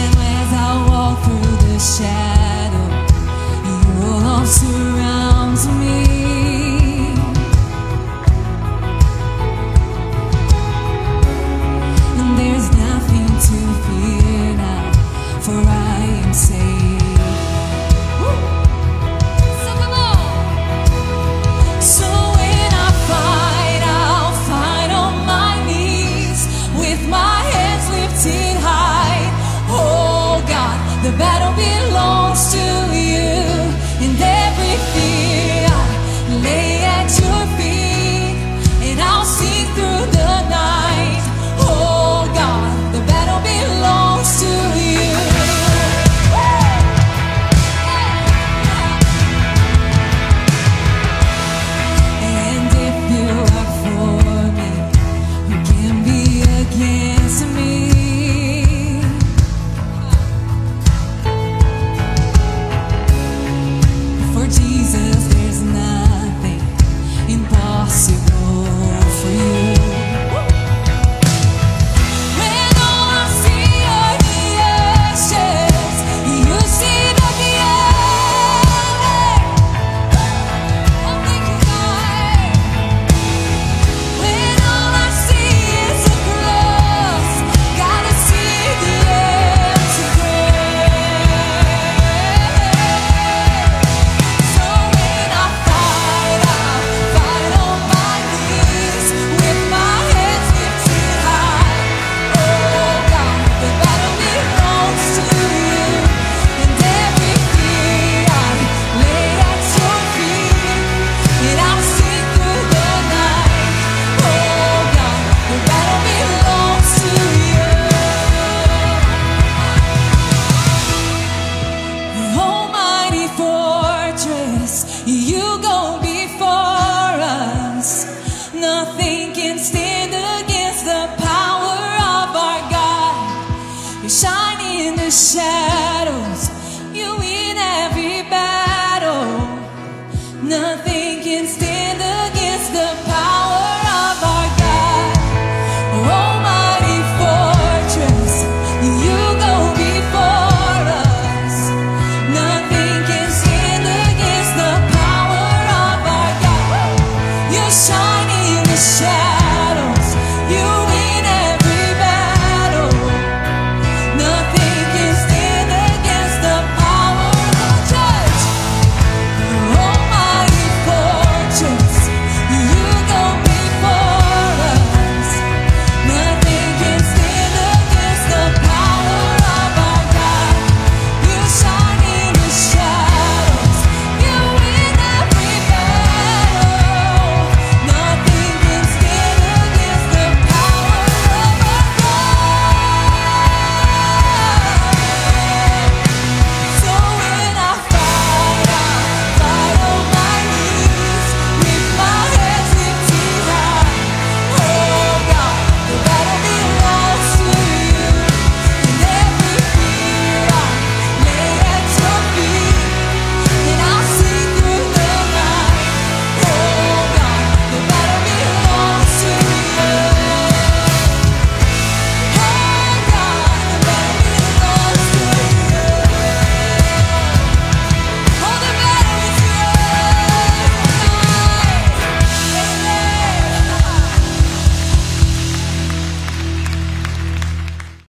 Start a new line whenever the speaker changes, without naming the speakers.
And as I walk through the shadow, you will all surround Senhor. Shadows